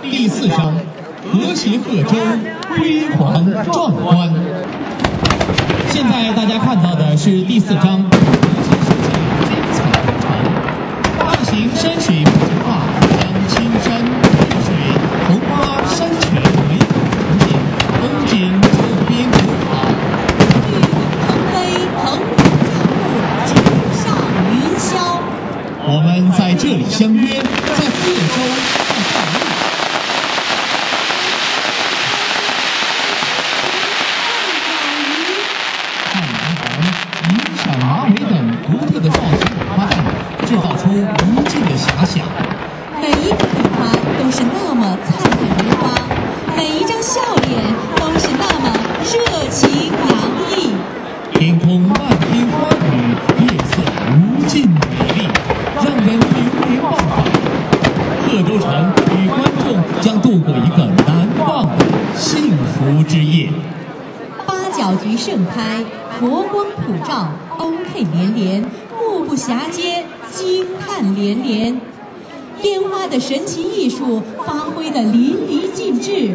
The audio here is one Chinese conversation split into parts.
第四章，和谐贺州，辉煌壮观。现在大家看到的是第四章，里相约，在贺州，在大陆。汉南黄、银闪马尾等独特的造型五花，制造出无尽的遐想。每一个笔画都是那么灿烂如花，每一张笑脸盛开，佛光普照，OK 连连，目不暇接，惊叹连连。烟花的神奇艺术发挥的淋漓尽致，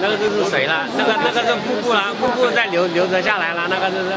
那个就是水了，那个那个是瀑布了，瀑布在流流着下来了，那个就是。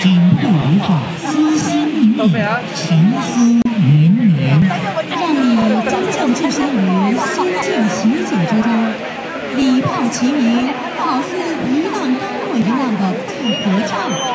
锦瀑如画，丝心密密，情思绵绵。让你真正置身于心境奇景之中，礼炮齐鸣，好似一浪高过一浪的大合唱。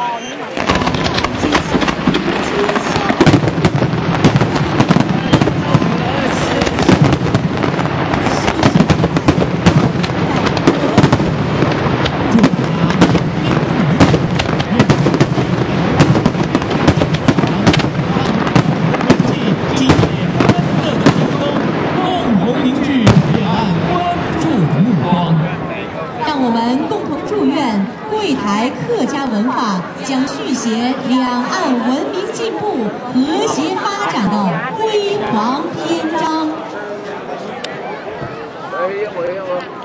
会台客家文化将续写两岸文明进步、和谐发展的辉煌篇章。哎呀，我呀我。